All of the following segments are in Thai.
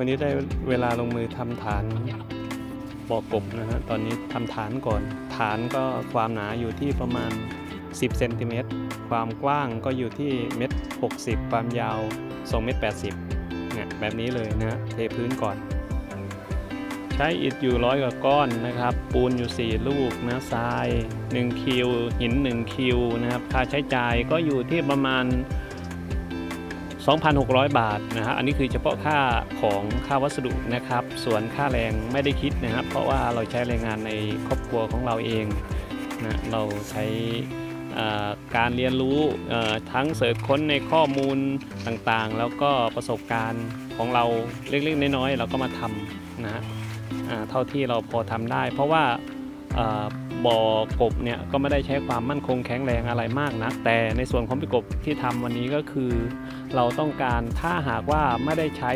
วันนี้ได้เวลาลงมือทำฐานบ่อกบนะฮะตอนนี้ทำฐานก่อน ฐานก็ความหนาอยู่ที่ประมาณ 10เซนติเมตรความกว้างก็อยู่ที่เมตร60 ความยาว2เมตร80เนี่ยแบบนี้เลยนะฮะเทพื้นก่อน ใช้อิฐอยู่ร้อยกว่าก้อนนะครับ ปูนอยู่ 4 ลูกนะทราย 1 คิว หิน 1 คิวนะครับค่าใช้จ่ายก็อยู่ที่ประมาณ 2,600 บาทนะฮะอันนี้คือเฉพาะค่าของค่าวัสดุนะครับ ส่วนค่าแรงไม่ได้คิดนะครับ เพราะว่าเราใช้แรงงานในครอบครัวของเราเองนะเราใช้การเรียนรู้ทั้งเสิร์ชค้นในข้อมูลต่างๆ แล้วก็ประสบการณ์ของเราเล็กๆน้อยๆเราก็มาทำนะฮะเท่าที่เราพอทำได้ เพราะว่าอ่า บ่อกบเนี่ยก็ไม่ได้ใช้ความมั่นคงแข็งแรงอะไรมากนะแต่ในส่วนของพี่กบที่ทำวันนี้ก็คือ เราต้องการถ้าหากว่าไม่ได้ใช้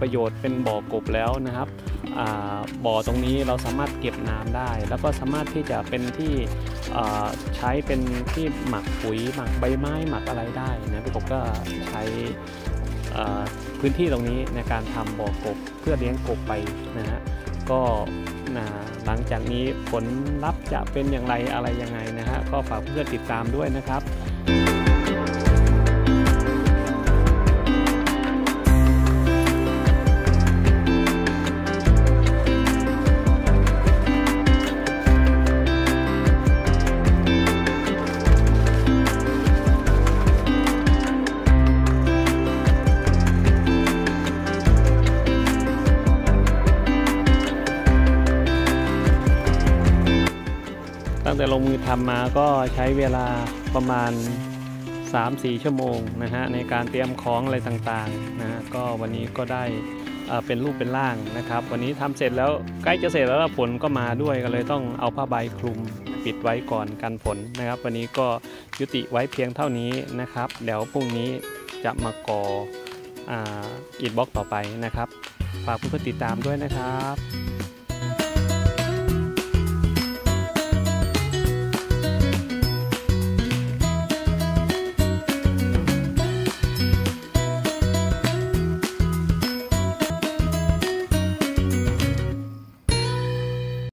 ประโยชน์เป็นบ่อกบแล้วนะครับอ่าบ่อตรงนี้เราสามารถเก็บน้ำได้ แล้วก็สามารถที่จะเป็นที่ใช้เป็นที่หมักปุ๋ยหมักใบไม้หมักอะไรได้นะพี่กบก็ใช้พื้นที่ตรงนี้ในการทำบ่อกบเพื่อเลี้ยงกบไปนะฮะ ก็นะหลังจากนี้ผลลัพธ์จะเป็นอย่างไรอะไรยังไงนะฮะก็ฝากเพื่อนติดตามด้วยนะครับ ตั้งแต่ลงมือทำมาก็ใช้เวลาประมาณ 3-4 ชั่วโมงนะฮะในการเตรียมของอะไรต่างๆนะฮะก็วันนี้ก็ได้เอ่อเป็นรูปเป็นร่างนะครับ วันนี้ทำเสร็จแล้วใกล้จะเสร็จแล้วฝนก็มาด้วยก็เลยต้องเอาผ้าใบคลุมปิดไว้ก่อนกันฝนนะครับ วันนี้ก็ยุติไว้เพียงเท่านี้นะครับเดี๋ยวพรุ่งนี้จะมาก่ออ่าอิฐบล็อกต่อไปนะครับฝากเพื่อนติดตามด้วยนะครับ